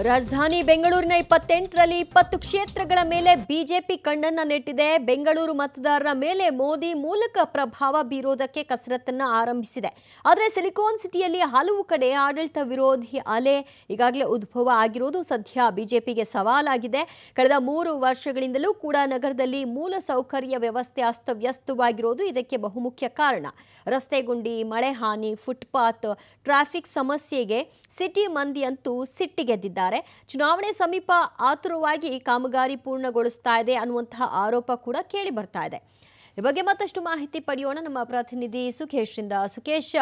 ರಾಜಧಾನಿ ಬೆಂಗಳೂರಿನ ಇಪ್ಪತ್ತೆಂಟರಲ್ಲಿ ಇಪ್ಪತ್ತು ಕ್ಷೇತ್ರಗಳ ಮೇಲೆ ಬಿಜೆಪಿ ಕಣ್ಣನ್ನ ನೆಟ್ಟಿದೆ. ಬೆಂಗಳೂರು ಮತದಾರರ ಮೇಲೆ ಮೋದಿ ಮೂಲಕ ಪ್ರಭಾವ ಬೀರೋದಕ್ಕೆ ಕಸರತ್ತನ್ನ ಆರಂಭಿಸಿದೆ. ಆದರೆ ಸಿಲಿಕಾನ್ ಸಿಟಿಯಲ್ಲಿ ಹಲವು ಕಡೆ ಆಡಳಿತ ವಿರೋಧಿ ಅಲೆ ಈಗಾಗಲೇ ಉದ್ಭವ ಆಗಿರೋದು ಸದ್ಯ ಬಿಜೆಪಿಗೆ ಸವಾಲಾಗಿದೆ. ಕಳೆದ ಮೂರು ವರ್ಷಗಳಿಂದಲೂ ಕೂಡ ನಗರದಲ್ಲಿ ಮೂಲ ಸೌಕರ್ಯ ವ್ಯವಸ್ಥೆ ಅಸ್ತವ್ಯಸ್ತವಾಗಿರೋದು ಇದಕ್ಕೆ ಬಹುಮುಖ್ಯ ಕಾರಣ. ರಸ್ತೆ ಗುಂಡಿ, ಮಳೆ ಹಾನಿ, ಫುಟ್ಪಾತ್, ಟ್ರಾಫಿಕ್ ಸಮಸ್ಯೆಗೆ ಸಿಟಿ ಮಂದಿ ಅಂತೂ ಸಿಟ್ಟಿಗೆದ್ದಿದ್ದಾರೆ ಚುನಾವಣೆ ಸಮೀಪ ಆತುರವಾಗಿ ಕಾಮಗಾರಿ ಪೂರ್ಣಗೊಳಿಸ್ತಾ ಇದೆ ಅನ್ನುವಂತಹ ಆರೋಪ ಕೂಡ ಕೇಳಿ ಬರ್ತಾ ಇದೆ. ಈ ಬಗ್ಗೆ ಮತ್ತಷ್ಟು ಮಾಹಿತಿ ಪಡೆಯೋಣ. ನಮ್ಮ ಪ್ರತಿನಿಧಿ ಸುಖೇಶ್ರಿಂದ ಸುಖೇಶ್,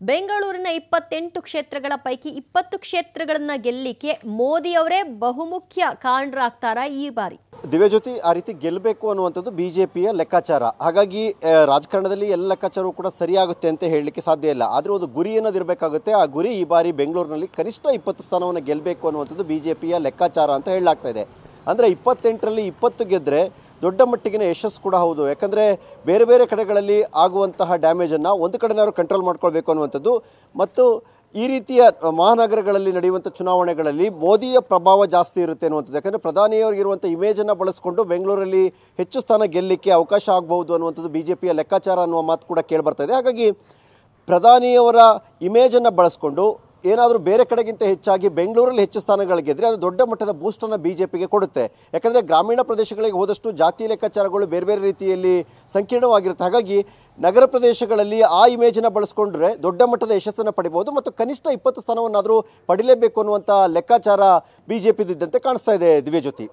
ಬೆಂಗಳೂರಿನ ಇಪ್ಪತ್ತೆಂಟು ಕ್ಷೇತ್ರಗಳ ಪೈಕಿ ಇಪ್ಪತ್ತು ಕ್ಷೇತ್ರಗಳನ್ನ ಗೆಲ್ಲಿಕ್ಕೆ ಮೋದಿ ಅವರೇ ಬಹುಮುಖ್ಯ ಕಾರಣರಾಗ್ತಾರಾ ಈ ಬಾರಿ? ದಿವ್ಯಜ್ಯೋತಿ ಆ ರೀತಿ ಗೆಲ್ಲಬೇಕು ಅನ್ನುವಂಥದ್ದು ಬಿ ಜೆ ಪಿಯ ಲೆಕ್ಕಾಚಾರ. ಹಾಗಾಗಿ ರಾಜಕಾರಣದಲ್ಲಿ ಎಲ್ಲ ಲೆಕ್ಕಾಚಾರವೂ ಕೂಡ ಸರಿಯಾಗುತ್ತೆ ಅಂತ ಹೇಳಲಿಕ್ಕೆ ಸಾಧ್ಯ ಇಲ್ಲ. ಆದರೆ ಒಂದು ಗುರಿ ಅನ್ನೋದಿರಬೇಕಾಗುತ್ತೆ. ಆ ಗುರಿ ಈ ಬಾರಿ ಬೆಂಗಳೂರಿನಲ್ಲಿ ಕನಿಷ್ಠ ಇಪ್ಪತ್ತು ಸ್ಥಾನವನ್ನು ಗೆಲ್ಲಬೇಕು ಅನ್ನುವಂಥದ್ದು ಬಿ ಜೆ ಪಿಯ ಲೆಕ್ಕಾಚಾರ ಅಂತ ಹೇಳಲಾಗ್ತಾ ಇದೆ. ಅಂದರೆ ಇಪ್ಪತ್ತೆಂಟರಲ್ಲಿ ಇಪ್ಪತ್ತು ಗೆದ್ದರೆ ದೊಡ್ಡ ಮಟ್ಟಿಗಿನ ಯಶಸ್ಸು ಕೂಡ ಹೌದು. ಯಾಕಂದರೆ ಬೇರೆ ಬೇರೆ ಕಡೆಗಳಲ್ಲಿ ಆಗುವಂತಹ ಡ್ಯಾಮೇಜನ್ನು ಒಂದು ಕಡೆನಾದ್ರು ಕಂಟ್ರೋಲ್ ಮಾಡ್ಕೊಳ್ಬೇಕು ಅನ್ನುವಂಥದ್ದು. ಮತ್ತು ಈ ರೀತಿಯ ಮಹಾನಗರಗಳಲ್ಲಿ ನಡೆಯುವಂಥ ಚುನಾವಣೆಗಳಲ್ಲಿ ಮೋದಿಯ ಪ್ರಭಾವ ಜಾಸ್ತಿ ಇರುತ್ತೆ ಅನ್ನುವಂಥದ್ದು. ಯಾಕಂದರೆ ಪ್ರಧಾನಿಯವರಿಗಿರುವಂಥ ಇಮೇಜನ್ನು ಬಳಸಿಕೊಂಡು ಬೆಂಗಳೂರಲ್ಲಿ ಹೆಚ್ಚು ಸ್ಥಾನ ಗೆಲ್ಲಲಿಕ್ಕೆ ಅವಕಾಶ ಆಗಬಹುದು ಅನ್ನುವಂಥದ್ದು ಬಿ ಜೆ ಪಿಯ ಲೆಕ್ಕಾಚಾರ ಅನ್ನುವ ಮಾತು ಕೂಡ ಕೇಳಿಬರ್ತದೆ ಹಾಗಾಗಿ ಪ್ರಧಾನಿಯವರ ಇಮೇಜನ್ನು ಬಳಸ್ಕೊಂಡು ಏನಾದರೂ ಬೇರೆ ಕಡೆಗಿಂತ ಹೆಚ್ಚಾಗಿ ಬೆಂಗಳೂರಲ್ಲಿ ಹೆಚ್ಚು ಸ್ಥಾನಗಳು ಗೆದ್ದರೆ ಅದು ದೊಡ್ಡ ಮಟ್ಟದ ಬೂಸ್ಟನ್ನು ಬಿ ಜೆ ಪಿಗೆ ಕೊಡುತ್ತೆ. ಯಾಕಂದರೆ ಗ್ರಾಮೀಣ ಪ್ರದೇಶಗಳಿಗೆ ಹೋದಷ್ಟು ಜಾತಿ ಲೆಕ್ಕಾಚಾರಗಳು ಬೇರೆ ಬೇರೆ ರೀತಿಯಲ್ಲಿ ಸಂಕೀರ್ಣವಾಗಿರುತ್ತೆ. ಹಾಗಾಗಿ ನಗರ ಪ್ರದೇಶಗಳಲ್ಲಿ ಆ ಇಮೇಜನ್ನು ಬಳಸ್ಕೊಂಡ್ರೆ ದೊಡ್ಡ ಮಟ್ಟದ ಯಶಸ್ಸನ್ನು ಪಡಿಬೋದು ಮತ್ತು ಕನಿಷ್ಠ ಇಪ್ಪತ್ತು ಸ್ಥಾನವನ್ನಾದರೂ ಪಡಿಲೇಬೇಕು ಅನ್ನುವಂಥ ಲೆಕ್ಕಾಚಾರ ಬಿ ಜೆ ಪಿದಿದ್ದಂತೆ ಕಾಣಿಸ್ತಾ ಇದೆ ದಿವ್ಯಜ್ಯೋತಿ.